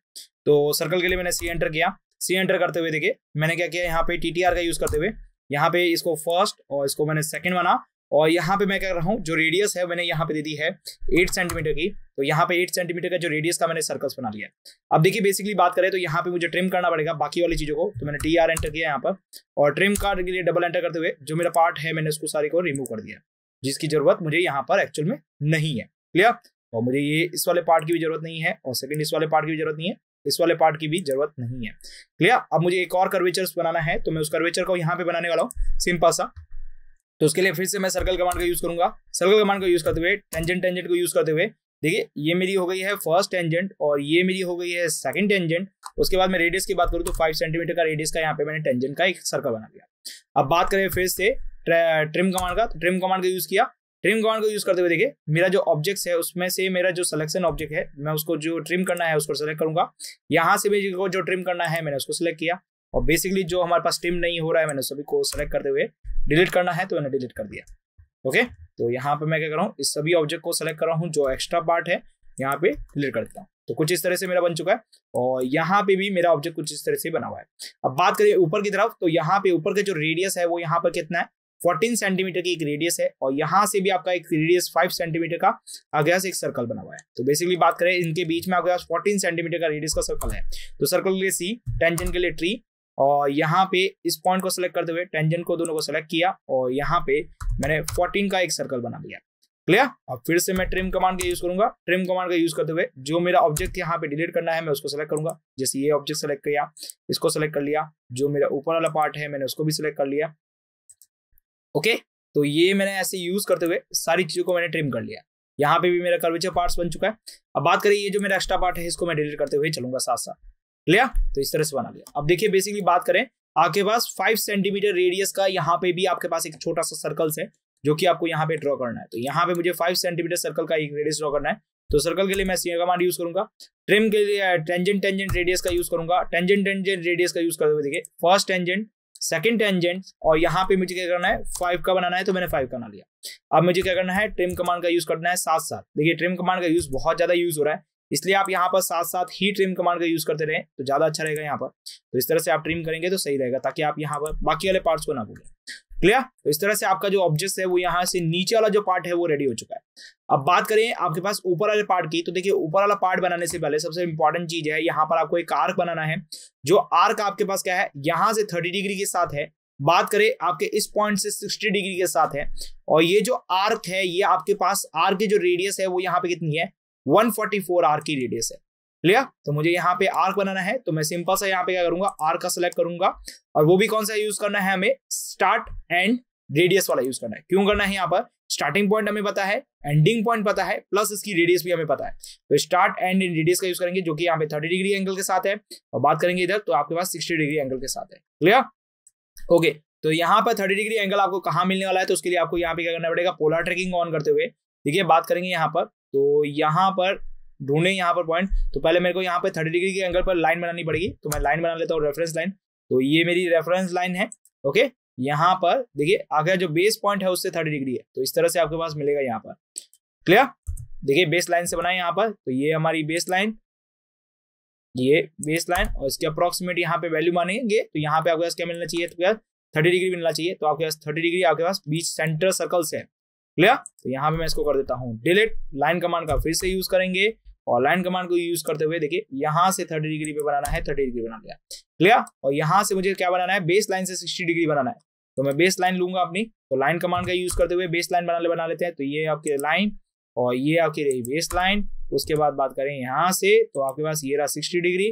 तो सर्कल के लिए मैंने सी एंटर किया। सी एंटर करते हुए देखिए, मैंने क्या किया? यहाँ पे टीटीआर का यूज़ करते हुए, यहाँ पे इसको फ़र्स्ट और इसको मैंने सेकंड बना। और यहाँ पे मैं कर रहा हूँ, जो रेडियस है, मैंने यहाँ पे दे दी है एट सेंटीमीटर की। तो यहाँ पे एट सेंटीमीटर का जो रेडियस था, मैंने सर्कल्स बना लिया। अब देखिए बेसिकली बात करें तो यहाँ पे मुझे ट्रिम करना पड़ेगा बाकी वाली चीज़ों को। तो मैंने टी आर एंटर किया यहाँ पर। और ट्रिम कार्ड के लिए डबल एंटर करते हुए जो मेरा पार्ट है, मैंने उसको सारी को रिमूव कर दिया। जिसकी ज़रूरत मुझे यहाँ पर एक्चुअल में नहीं है। क्लियर और मुझे ये इस वाले पार्ट की भी ज़रूरत नहीं है और सेकंड इस वाले पार्ट की भी ज़रूरत नहीं है। इस वाले पार्ट की भी ज़रूरत नहीं है। क्लियर अब मुझे एक और कर्वेचर बनाना है तो मैं उस कर्वेचर को यहाँ पे बनाने वाला हूँ। सिंपल सा। तो उसके लिए फिर से मैं सर्कल कमांड का यूज़ करूँगा। सर्कल कमांड का यूज़ करते हुए टेंजेंट टेंजेंट को यूज़ करते हुए, देखिए, ये मेरी हो गई है फ़र्स्ट टेंजेंट और ये मेरी हो गई है सेकंड टेंजेंट उसके बाद मैं रेडियस की बात करूँ तो फाइव सेंटीमीटर का रेडियस का यहाँ पे मैंने टेंजेंट का एक सर्कल बना दिया। अब बात करें फिर से ट्रिम कमांड का। तो ट्रिम कमांड का यूज़ किया। ट्रिम कमांड को यूज़ करते हुए देखिए, मेरा जो ऑब्जेक्ट है उसमें से मेरा जो सिलेक्शन ऑब्जेक्ट है, मैं उसको जो ट्रिम करना है उसको सेलेक्ट करूँगा। यहाँ से भी जो ट्रिम करना है मैंने उसको सिलेक्ट किया। और बेसिकली जो हमारे पास ट्रिम नहीं हो रहा है, मैंने सभी को सेलेक्ट करते हुए डिलीट करना है तो मैंने डिलीट कर दिया। ओके? तो यहाँ पे मैं क्या कर रहा हूँ, इस सभी ऑब्जेक्ट को सेलेक्ट कर रहा हूँ, जो एक्स्ट्रा पार्ट है, यहाँ पे डिलीट कर देता हूँ। तो कुछ इस तरह से मेरा बन चुका है, और यहाँ पे भी मेरा ऑब्जेक्ट कुछ इस तरह से बना हुआ है। अब बात करें ऊपर की तरफ़ तो यहाँ पे ऊपर का जो रेडियस है, वो यहाँ पर कितना है? 14 सेंटीमीटर की एक रेडियस है, और यहाँ से भी आपका एक रेडियस 5 सेंटीमीटर का आगे से एक सर्कल बना हुआ है। तो बेसिकली बात करें, इनके बीच में आपके पास 14 सेंटीमीटर का रेडियस का सर्कल है। तो सर्कल के लिए सी टेंजन के लिए ट्री और यहाँ पे इस पॉइंट को सिलेक्ट करते हुए टेंजन को दोनों को सिलेक्ट किया और यहाँ पे मैंने 14 का एक सर्कल बना लिया क्लियर अब फिर से मैं ट्रिम कमांड का यूज़ करूँगा। ट्रिम कमांड का यूज़ करते हुए जो मेरा ऑब्जेक्ट यहाँ पे डिलीट करना है, मैं उसको सेलेक्ट करूँगा। जैसे ये ऑब्जेक्ट सेलेक्ट किया, इसको सेलेक्ट कर लिया। जो मेरा ऊपर वाला पार्ट है, मैंने उसको भी सिलेक्ट कर लिया। ओके तो ये मैंने ऐसे यूज़ करते हुए सारी चीज़ों को मैंने ट्रिम कर लिया। यहाँ पे भी मेरा कर्वेचर पार्ट बन चुका है। अब बात करें ये जो मेरा एक्स्ट्रा पार्ट है, इसको मैं डिलीट करते हुए चलूँगा साथ साथ क्लियर तो इस तरह से बना लिया। अब देखिए बेसिकली बात करें, आपके पास फाइव सेंटीमीटर रेडियस का यहाँ पे भी आपके पास एक छोटा सा सर्कल है, जो कि आपको यहाँ पे ड्रॉ करना है। तो यहाँ पे मुझे फाइव सेंटीमीटर सर्कल का एक रेडियस ड्रॉ करना है। तो सर्कल के लिए मैं सी कमांड यूज़ करूँगा। ट्रिम के लिए टेंजेंट टेंजेंट रेडियस का यूज़ करूँगा। टेंजेंट टेंजेंट रेडियस का यूज़ करते हुए देखिए फ़र्स्ट टेंजेंट सेकंड टेंजेंट और यहाँ पे मुझे क्या करना है फाइव का बनाना है तो मैंने फाइव का बना लिया। अब मुझे क्या करना है ट्रिम कमांड का यूज़ करना है साथ साथ देखिए ट्रिम कमांड का यूज़ बहुत ज़्यादा यूज़ हो रहा है। इसलिए आप यहाँ पर साथ साथ ही ट्रिम कमांड का यूज़ करते रहे तो ज़्यादा अच्छा रहेगा यहाँ पर। तो इस तरह से आप ट्रिम करेंगे तो सही रहेगा, ताकि आप यहाँ पर बाकी वाले पार्ट्स को ना भूलें। क्लियर तो इस तरह से आपका जो ऑब्जेक्ट है वो यहाँ से नीचे वाला जो पार्ट है वो रेडी हो चुका है। अब बात करें आपके पास ऊपर वाले पार्ट की तो देखिए ऊपर वाला पार्ट बनाने से पहले सबसे इंपॉर्टेंट चीज़ है, यहाँ पर आपको एक आर्क बनाना है, जो आर्क आपके पास क्या है, यहाँ से थर्टी डिग्री के साथ है। बात करें आपके इस पॉइंट से 60 डिग्री के साथ है, और ये जो आर्क है, ये आपके पास आर्क की जो रेडियस है वो यहाँ पे कितनी है? 144 आर्क की रेडियस है। क्लियर तो मुझे यहाँ पे आर्क बनाना है तो मैं सिंपल सा यहाँ पे क्या करूँगा? आर्क का सिलेक्ट करूँगा। और वो भी कौन सा यूज़ करना है हमें? स्टार्ट एंड रेडियस वाला यूज़ करना है। क्यों करना है यहाँ पर? स्टार्टिंग पॉइंट हमें पता है एंडिंग पॉइंट पता है प्लस इसकी रेडियस भी हमें पता है। तो स्टार्ट एंड रेडियस का यूज़ करेंगे, जो कि यहाँ पे थर्टी डिग्री एंगल के साथ है। और बात करेंगे इधर तो आपके पास सिक्सटी डिग्री एंगल के साथ है। क्लियर ओके तो यहाँ पर थर्टी डिग्री एंगल आपको कहाँ मिलने वाला है? तो उसके लिए आपको यहाँ पे क्या करना पड़ेगा? पोलर ट्रेकिंग ऑन करते हुए। देखिए, बात करेंगे यहाँ पर। तो यहाँ पर ढूंढे यहाँ पर पॉइंट तो पहले मेरे को यहाँ पे थर्टी डिग्री के एंगल पर लाइन बनानी पड़ेगी। तो मैं लाइन बना लेता हूँ रेफरेंस लाइन तो ये मेरी रेफरेंस लाइन है ओके यहाँ पर देखिए, आगे जो बेस पॉइंट है उससे थर्टी डिग्री है। तो इस तरह से आपके पास मिलेगा यहाँ पर। क्लियर देखिए बेस लाइन से बनाए यहाँ पर। तो ये हमारी बेस लाइन ये बेस लाइन और इसके अप्रोक्सीमेट यहाँ पे वैल्यू मानेंगे। तो यहाँ पे आपके पास क्या मिलना चाहिए? तो क्या? थर्टी डिग्री मिलना चाहिए। तो आपके पास थर्टी डिग्री आपके पास बीच सेंटर सर्कल्स है। क्लियर तो यहाँ पे मैं इसको कर देता हूँ डिलीट लाइन कमांड का फिर से यूज़ करेंगे और लाइन कमांड को यूज़ करते हुए देखिए, यहाँ से थर्टी डिग्री पे बनाना है थर्टी डिग्री बना लिया। क्लियर और यहाँ से मुझे क्या बनाना है? बेस लाइन से सिक्सटी डिग्री बनाना है। तो मैं बेस लाइन लूँगा अपनी तो लाइन कमांड का यूज़ करते हुए बेस लाइन बना ले बना लेते हैं। तो ये आपके लाइन और ये आपकी रही बेस लाइन उसके बाद बात करें यहाँ से तो आपके पास ये रहा सिक्सटी डिग्री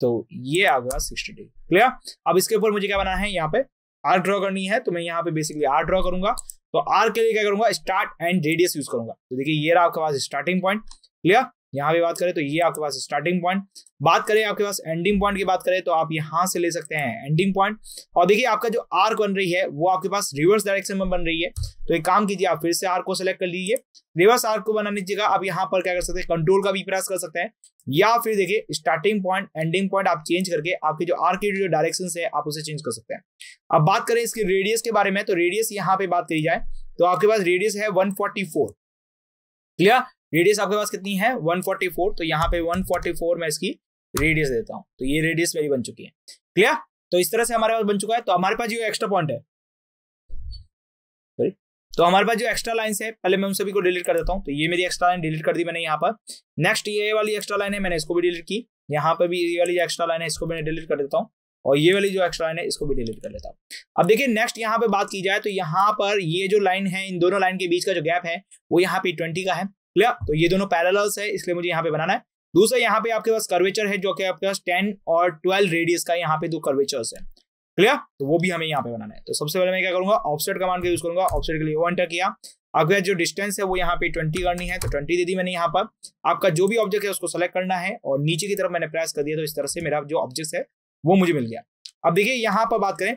तो ये आ गया सिक्सटी डिग्री क्लियर अब इसके ऊपर मुझे क्या बनाना है? यहाँ पे आर ड्रॉ करनी है तो मैं यहाँ पे बेसिकली आर ड्रॉ करूँगा। तो आर के लिए क्या करूँगा? स्टार्ट एंड रेडियस यूज़ करूँगा। तो देखिए, ये रहा आपके पास स्टार्टिंग पॉइंट क्लियर यहाँ पे बात करें तो ये आपके पास स्टार्टिंग पॉइंट बात करें आपके पास एंडिंग पॉइंट की बात करें तो आप यहाँ से ले सकते हैं एंडिंग पॉइंट और देखिए आपका जो आर्क बन रही है, वो आपके पास रिवर्स डायरेक्शन में बन रही है। तो एक काम कीजिए, आप फिर से आर्क को सिलेक्ट कर लीजिए। रिवर्स आर्क को बनाने की आप यहाँ पर क्या कर सकते हैं कंट्रोल का भी प्रेस कर सकते हैं। या फिर देखिए स्टार्टिंग पॉइंट एंडिंग पॉइंट आप चेंज करके आपके जो आर्क की जो डायरेक्शन है, आप उसे चेंज कर सकते हैं। अब बात करें इसके रेडियस के बारे में तो रेडियस यहाँ पे बात करी जाए तो आपके पास रेडियस है 144 क्लियर रेडियस आपके पास कितनी है? 144 तो यहाँ पे 144 मैं इसकी रेडियस देता हूँ। तो ये रेडियस मेरी बन चुकी है। क्लियर तो इस तरह से हमारे पास बन चुका है। तो हमारे पास जो एक्स्ट्रा पॉइंट है तो हमारे पास जो एक्स्ट्रा लाइन है, पहले मैं उन सभी को डिलीट कर देता हूँ। तो ये मेरी एक्स्ट्रा लाइन डिलीट कर दी मैंने यहाँ पर। नेक्स्ट ये वाली एक्स्ट्रा लाइन है, मैंने इसको भी डिलीट की। यहाँ पर भी ये वाली जो एक्स्ट्रा लाइन है, इसको मैंने डिलीट कर देता हूँ। और ये वाली जो एक्स्ट्रा लाइन है, इसको भी डिलीट कर लेता हूँ। अब देखिए नेक्स्ट यहाँ पे बात की जाए तो यहाँ पर ये जो लाइन है, इन दोनों लाइन के बीच का जो गैप है, वो यहाँ पे ट्वेंटी का है। क्लियर तो ये दोनों पैरेलल्स है, इसलिए मुझे यहाँ पे बनाना है। दूसरा, यहाँ पे आपके पास कर्वेचर है, जो कि आपके पास टेन और ट्वेल्व रेडियस का यहाँ पे दो कर्वेचर्स है। क्लियर तो वो भी हमें यहाँ पे बनाना है। तो सबसे पहले मैं क्या करूँगा ऑफसेट कमांड का यूज़ करूँगा। ऑफसेट के लिए वो एंटर किया। अगर जो डिस्टेंस है, वो यहाँ पे ट्वेंटी करनी है तो ट्वेंटी दे दी मैंने यहाँ पर। आपका जो भी ऑब्जेक्ट है, उसको सेलेक्ट करना है, और नीचे की तरफ़ मैंने प्रेस कर दिया तो इस तरह से मेरा जो ऑब्जेक्ट है, वो मुझे मिल गया। अब देखिए, यहाँ पर बात करें।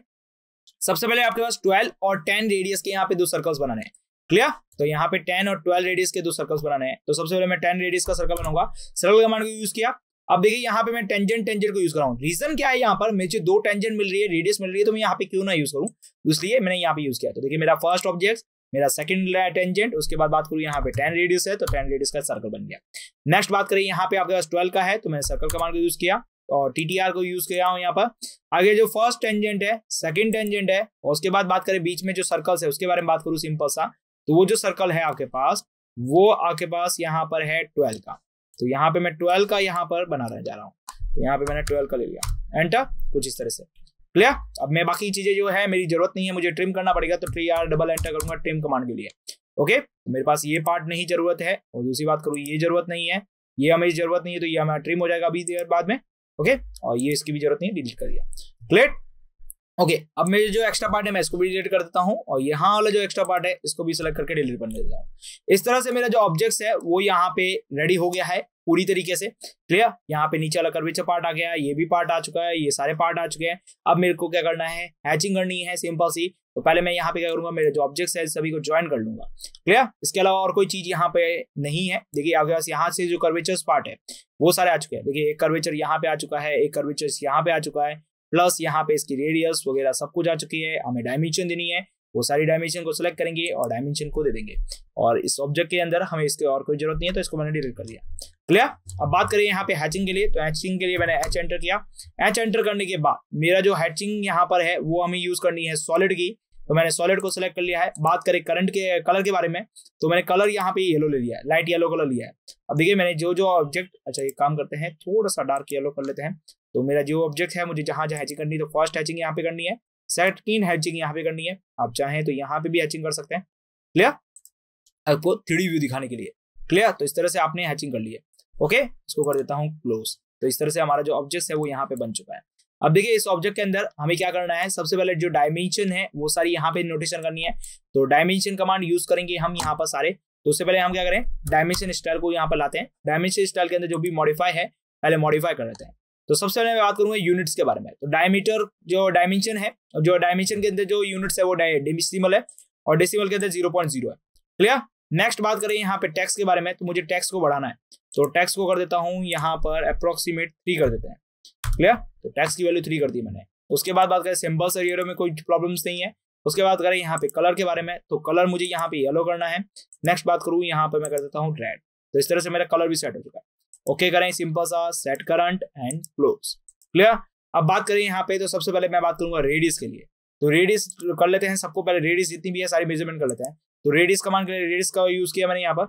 सबसे पहले आपके पास ट्वेल्व और टेन रेडियस के यहाँ पे दो सर्कल्स बनाने हैं। क्लियर तो यहाँ पे टेन और ट्वेल्व रेडियस के दो सर्कल्स बनाने हैं। तो सबसे पहले मैं टेन रेडियस का सर्कल बनाऊँगा। सर्कल कमांड को यूज़ किया। अब देखिए, यहाँ पे मैं टेंजेंट टेंजेंट को यूज़ कर रहा हूँ। रीजन क्या है यहाँ पर? मुझे दो टेंजेंट मिल रही है रेडियस मिल रही है तो मैं यहाँ पे क्यों ना यूज़ करूँ? इसलिए मैंने यहाँ पे यूज़ किया। तो देखिए, मेरा फ़र्स्ट ऑब्जेक्ट मेरा सेकंड टेंजेंट उसके बाद बात करूँ, यहाँ पे टेन रेडियस है तो टेन रेडियस का सर्कल बन गया। नेक्स्ट बात करें, यहाँ पे आपके पास ट्वेल्व का है तो मैंने सर्कल कमांड को यूज़ किया और टीटीआर को यूज़ किया हूँ यहाँ पर। आगे जो फ़र्स्ट टेंजेंट है सेकंड टेंजेंट है, और उसके बाद बात करें, बीच में जो सर्कल्स है, उसके बारे में बात करूँ सिंपल सा। तो वो जो सर्कल है आपके पास, वो आपके पास यहाँ पर है ट्वेल्व का। तो यहाँ पे मैं ट्वेल्व का यहाँ पर बना रहे जा रहा हूँ। तो यहाँ पे मैंने ट्वेल्व का ले लिया। एंटर कुछ इस तरह से। क्लियर अब मैं बाकी चीज़ें जो है, मेरी ज़रूरत नहीं है, मुझे ट्रिम करना पड़ेगा तो ट्री आर डबल एंटर करूँगा ट्रिम कमांड के लिए। ओके मेरे पास ये पार्ट नहीं ज़रूरत है, और दूसरी बात करूँ, ये ज़रूरत नहीं है। ये हमें ज़रूरत नहीं है तो ये हमारा ट्रिम हो जाएगा अभी देर बाद में। ओके और ये इसकी भी ज़रूरत नहीं डिलीट कर दिया। क्लियर ओके अब मेरे जो एक्स्ट्रा पार्ट है, मैं इसको भी डिलीट कर देता हूँ और यहाँ वाला जो एक्स्ट्रा पार्ट है, इसको भी सिलेक्ट करके डिलीट कर देता हूँ। इस तरह से मेरा जो ऑब्जेक्ट है, वो यहाँ पे रेडी हो गया है पूरी तरीके से। क्लियर यहाँ पे नीचे वाला कर्वेचर पार्ट आ गया ये भी पार्ट आ चुका है, ये सारे पार्ट आ चुके हैं। अब मेरे को क्या करना है? हैचिंग करनी है सिंपल सी। तो पहले मैं यहाँ पे क्या करूँगा? मेरे जो ऑब्जेक्ट्स है, सभी को ज्वाइन कर लूँगा। क्लियर इसके अलावा और कोई चीज़ यहाँ पे नहीं है। देखिए, आपके पास यहाँ से जो कर्वेचर पार्ट है, वो सारे आ चुके हैं। देखिए, एक कर्वेचर यहाँ पे आ चुका है, एक कर्वेचर यहाँ पे आ चुका है। प्लस यहाँ पे इसकी रेडियस वगैरह सब कुछ आ चुकी है। हमें डायमेंशन देनी है। वो सारी डायमेंशन को सिलेक्ट करेंगे और डायमेंशन को दे देंगे। और इस ऑब्जेक्ट के अंदर हमें इसके और कोई ज़रूरत नहीं है तो इसको मैंने डिलीट कर दिया। क्लियर अब बात करें यहाँ पे हैचिंग के लिए। तो हैचिंग के लिए मैंने एच एंटर किया। एच एंटर करने के बाद मेरा जो हैचिंग यहाँ पर है, वो हमें यूज़ करनी है सॉलिड की। तो मैंने सॉलिड को सिलेक्ट कर लिया है। बात करें करंट के कलर के बारे में तो मैंने कलर यहाँ पे येलो ले लिया है। लाइट येलो कलर लिया है। अब देखिए मैंने जो जो ऑब्जेक्ट अच्छा ये काम करते हैं, थोड़ा सा डार्क येलो कर लेते हैं। तो मेरा जो ऑब्जेक्ट है, मुझे जहाँ जहाँ हैचिंग करनी है तो फ़र्स्ट हैचिंग यहाँ पे करनी है सेकंड हैचिंग यहाँ पे करनी है। आप चाहें तो यहाँ पे भी हैचिंग कर सकते हैं। क्लियर आपको थ्री व्यू दिखाने के लिए। क्लियर तो इस तरह से आपने हैचिंग कर ली है। ओके इसको कर देता हूँ क्लोज तो इस तरह से हमारा जो ऑब्जेक्ट है, वो यहाँ पे बन चुका है। अब देखिए, इस ऑब्जेक्ट के अंदर हमें क्या करना है? सबसे पहले जो डायमेंशन है, वो सारी यहाँ पे नोटेशन करनी है। तो डायमेंशन कमांड यूज़ करेंगे हम यहाँ पर सारे। तो उससे पहले हम क्या करें? डायमेंशन स्टाइल को यहाँ पर लाते हैं। डायमेंशन स्टाइल के अंदर जो भी मॉडिफाई है, पहले मॉडिफाई कर लेते हैं। तो सबसे पहले मैं बात करूँगा यूनिट्स के बारे में। तो डायमीटर जो डायमेंशन है, जो डायमेंशन के अंदर जो यूनिट्स है, वो डेसिमल है और डेसिमल के अंदर ज़ीरो पॉइंट ज़ीरो है। क्लियर नेक्स्ट बात करें यहाँ पे टैक्स के बारे में तो मुझे टैक्स को बढ़ाना है। तो टैक्स को कर देता हूँ यहाँ पर अप्रोक्सीमेट थ्री कर देते हैं। क्लियर तो टैक्स की वैल्यू थ्री कर दी मैंने। उसके बाद बात करें सिंबल्स और में कोई प्रॉब्लम्स नहीं है। उसके बाद करें यहाँ पे कलर के बारे में तो कलर मुझे यहाँ पे येलो करना है। नेक्स्ट बात करूँ, यहाँ पे मैं कर देता हूँ रेड तो इस तरह से मेरा कलर भी सेट हो चुका है। ओके करें सिंपल सा set current and close clear अब बात करें यहाँ पे तो सबसे पहले मैं बात करूँगा रेडियस के लिए। तो रेडियस कर लेते हैं सबको पहले रेडियस जितनी भी है सारी मेज़रमेंट कर लेते हैं। तो रेडियस कमांड के लिए रेडियस का यूज़ किया मैंने यहाँ पर।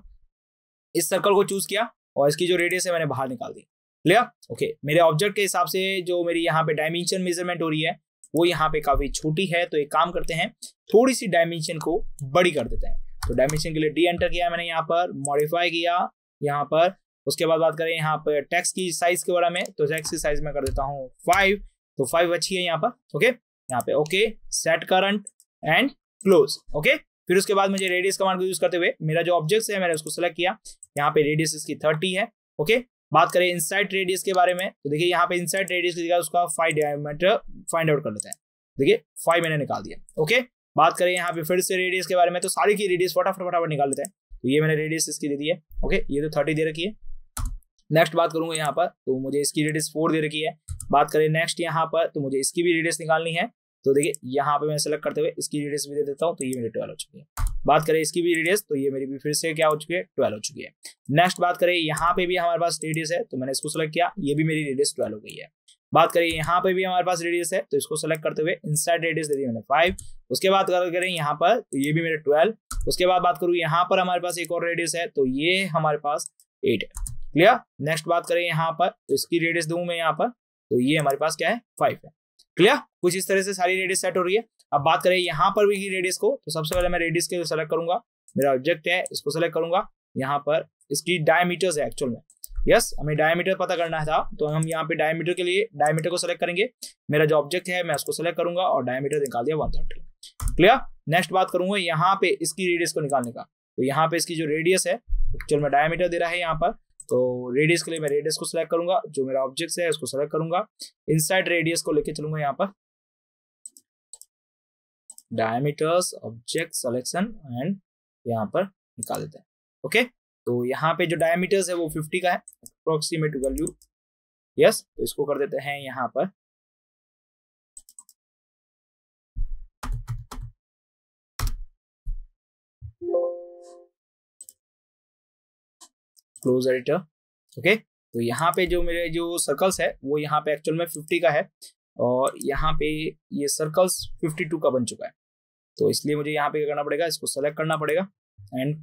इस सर्कल को चूज़ किया और इसकी जो रेडियस है मैंने बाहर निकाल दी। क्लियर ओके मेरे ऑब्जेक्ट के हिसाब से जो मेरी यहाँ पे डायमेंशन मेज़रमेंट हो रही है, वो यहाँ पे काफ़ी छोटी है तो एक काम करते हैं थोड़ी सी डायमेंशन को बड़ी कर देते हैं। तो डायमेंशन के लिए डी एंटर किया मैंने यहाँ पर मॉडिफाई किया, यहाँ पर उसके बाद बात करें यहाँ पर टेक्स की साइज़ के बारे में तो टेक्स की साइज़ में कर देता हूँ फाइव तो फाइव अच्छी है यहाँ पर ओके यहाँ पे okay set current and close okay फिर उसके बाद मुझे रेडियस कमांड को यूज़ करते हुए मेरा जो ऑब्जेक्ट है मैंने उसको सेलेक्ट किया। यहाँ पे रेडियस इसकी थर्टी है ओके बात करें इनसाइड रेडियस के बारे में तो देखिए यहाँ पे इनसाइड रेडियस की जगह उसका फाइव डायमीटर फाइंड आउट कर लेते हैं। देखिए फाइव मैंने निकाल दिया ओके बात करें यहाँ पे फिर से रेडियस के बारे में तो सारी की रेडियस फटाफट फटाफट निकाल लेते हैं। तो ये मैंने रेडियस इसकी दे दी है ओके ये तो थर्टी दे रखी है। नेक्स्ट बात करूँगा यहाँ पर तो मुझे इसकी रेडियस फोर दे रखी है। बात करें नेक्स्ट यहाँ पर तो मुझे इसकी भी रेडियस निकालनी है। तो देखिए, यहाँ पे मैं सेलेक्ट करते हुए इसकी रेडियस भी दे देता हूँ तो ये मेरी ट्वेल्व हो चुकी है। बात करें इसकी भी रेडियस तो ये मेरी भी फिर से क्या हो चुकी है? ट्वेल्व हो चुकी है। नेक्स्ट बात करें, यहाँ पे भी हमारे पास रेडियस है तो मैंने इसको सेलेक्ट किया, ये भी मेरी रेडियस ट्वेल्व हो गई है। बात करें यहाँ पे भी हमारे पास रेडियस है तो इसको सेलेक्ट करते हुए इनसाइड रेडियस दे दी मैंने फाइव उसके बाद करें यहाँ पर तो ये भी मेरे ट्वेल्व उसके बाद बात करूँ यहाँ पर हमारे पास एक और रेडियस है तो ये हमारे पास एट है। क्लियर नेक्स्ट बात करें यहाँ पर तो इसकी रेडियस दू मैं यहाँ पर तो ये हमारे पास क्या है? फाइव है। क्लियर कुछ इस तरह से सारी रेडियस सेट हो रही है। अब बात करें यहाँ पर भी रेडियस को तो सबसे पहले मैं रेडियस के सेलेक्ट करूँगा। मेरा ऑब्जेक्ट है, इसको सेलेक्ट करूँगा। यहाँ पर इसकी डायमीटर्स है एक्चुअल में। यस हमें डायमीटर पता करना था तो हम यहाँ पे डायमीटर के लिए डायमीटर को सेलेक्ट करेंगे। मेरा जो ऑब्जेक्ट है, मैं उसको सेलेक्ट करूँगा और डायमीटर निकाल दिया वन थर्टी क्लियर नेक्स्ट बात करूँगा यहाँ पे इसकी रेडियस को निकालने का। तो यहाँ पे इसकी जो रेडियस है एक्चुअल में डायमीटर दे रहा है यहाँ पर। तो रेडियस के लिए मैं रेडियस को सिलेक्ट करूँगा, जो मेरा ऑब्जेक्ट है उसको सिलेक्ट करूँगा। इनसाइड रेडियस को लेके चलूँगा यहाँ पर। डायमीटर्स ऑब्जेक्ट सिलेक्शन एंड यहाँ पर निकाल देते हैं। ओके तो यहाँ पे जो डायमीटर्स है वो 50 का है अप्रोक्सीमेट वैल्यू यस तो इसको कर देते हैं यहाँ पर। क्लोज एडिटर ओके तो यहाँ पे जो मेरे जो सर्कल्स है, वो यहाँ पे एक्चुअल में 50 का है और यहाँ पे ये सर्कल्स 52 का बन चुका है। तो इसलिए मुझे यहाँ पे क्या करना पड़ेगा? इसको सेलेक्ट करना पड़ेगा एंड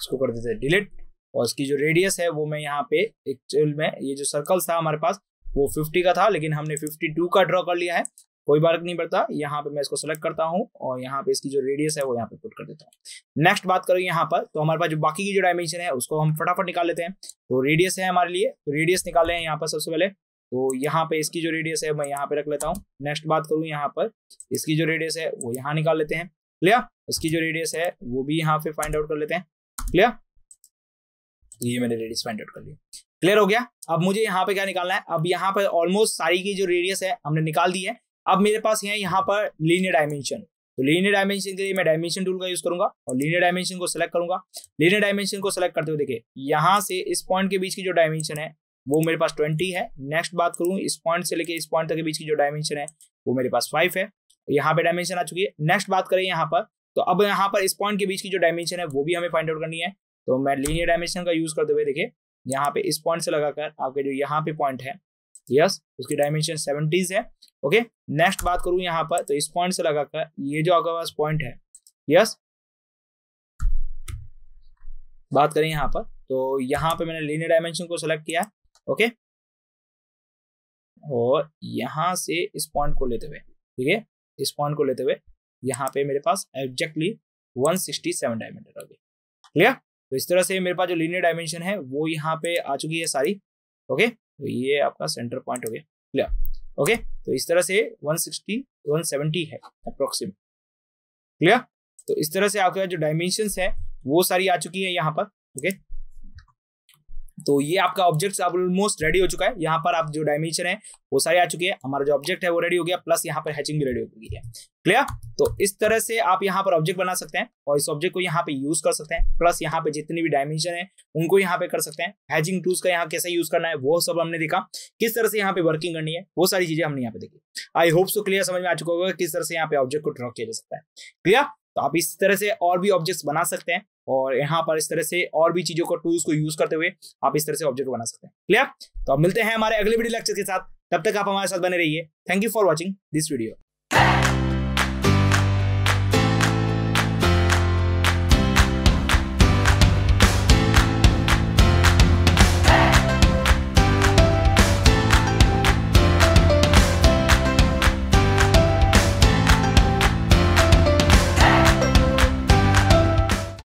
इसको कर देते हैं डिलीट और इसकी जो रेडियस है, वो मैं यहाँ पे एक्चुअल में ये जो सर्कल्स था हमारे पास, वो 50 का था, लेकिन हमने 52 का ड्रॉ कर लिया है। कोई बात नहीं पड़ता। यहाँ पे मैं इसको सेलेक्ट करता हूँ और यहाँ पे इसकी जो रेडियस है वो यहाँ पे पुट कर देता हूँ। नेक्स्ट बात करूँ यहाँ पर। तो हमारे पास जो बाकी की जो डायमेंशन है, उसको हम फटाफट निकाल लेते हैं। तो रेडियस है हमारे लिए। तो रेडियस निकाल हैं यहाँ पर सबसे पहले। तो यहाँ पे इसकी जो रेडियस है, मैं यहाँ पे रख लेता हूँ। नेक्स्ट बात करूँ यहाँ पर। इसकी जो रेडियस है, वो यहाँ निकाल लेते हैं। क्लियर इसकी जो रेडियस है, वो भी यहाँ पे फाइंड आउट कर लेते हैं। क्लियर ये मैंने रेडियस फाइंड आउट कर लिया। क्लियर हो गया? अब मुझे यहाँ पे क्या निकालना है? अब यहाँ पर ऑलमोस्ट सारी की जो रेडियस है, हमने निकाल दी है। अब मेरे पास है यहाँ पर लीनियर डायमेंशन तो लीनियर डायमेंशन के लिए मैं डायमेंशन टूल का यूज़ करूँगा और लीनियर डायमेंशन को सिलेक्ट करूँगा। लीनियर डायमेंशन को सिलेक्ट करते हुए देखिए, यहाँ से इस पॉइंट के बीच की जो डायमेंशन है, वो मेरे पास ट्वेंटी है। नेक्स्ट बात करूँ, इस पॉइंट से लेके इस पॉइंट तक के बीच की जो डायमेंशन है, वो मेरे पास फाइव है। यहाँ पे डायमेंशन आ चुकी है। नेक्स्ट बात करें यहाँ पर तो अब यहाँ पर इस पॉइंट के बीच की जो डायमेंशन है, वो भी हमें फाइंड आउट करनी है। तो मैं लीनियर डायमेंशन का यूज़ करते हुए देखिए, यहाँ पे इस पॉइंट से लगाकर आपके जो यहाँ पे पॉइंट है यस उसकी डायमेंशन सेवेंटीज है। ओके नेक्स्ट बात करूँ यहाँ पर तो इस पॉइंट से लगाकर ये जो आपके पास पॉइंट है यस बात करें यहाँ पर तो यहाँ पे मैंने लीनियर डायमेंशन को सिलेक्ट किया ओके और यहाँ से इस पॉइंट को लेते हुए, ठीक है? इस पॉइंट को लेते हुए यहाँ पे मेरे पास एग्जैक्टली 167 डायमीटर आ गई। क्लियर तो इस तरह से मेरे पास जो लीनियर डायमेंशन है, वो यहाँ पे आ चुकी है सारी ओके तो ये आपका सेंटर पॉइंट हो गया। क्लियर ओके तो इस तरह से 160 170 है अप्रोक्सीमेट क्लियर तो इस तरह से आपके जो डायमेंशन है, वो सारी आ चुकी है यहाँ पर ओके तो ये आपका ऑब्जेक्ट ऑलमोस्ट रेडी हो चुका है। यहाँ पर आप जो डायमेंशन है, वो सारे आ चुके हैं। हमारा जो ऑब्जेक्ट है, वो रेडी हो गया। प्लस यहाँ पर हैचिंग भी रेडी हो गई है। क्लियर तो इस तरह से आप यहाँ पर ऑब्जेक्ट बना सकते हैं और इस ऑब्जेक्ट को यहाँ पे यूज़ कर सकते हैं। प्लस यहाँ पे जितनी भी डायमेंशन है, उनको यहाँ पे कर सकते हैं। हैचिंग टूल्स का यहाँ कैसे यूज़ करना है, वो सब हमने देखा। किस तरह से यहाँ पे वर्किंग करनी है, वो सारी चीज़ें हमने यहाँ पे देखी। आई होप सो क्लियर समझ में आ चुका होगा किस तरह से यहाँ पे ऑब्जेक्ट को ड्रॉ किया जा सकता है। क्लियर तो आप इस तरह से और भी ऑब्जेक्ट्स बना सकते हैं। और यहाँ पर इस तरह से और भी चीज़ों को टूल्स को यूज़ करते हुए आप इस तरह से ऑब्जेक्ट बना सकते हैं। क्लियर तो अब मिलते हैं हमारे अगले वीडियो लेक्चर के साथ। तब तक आप हमारे साथ बने रहिए। Thank you for watching this video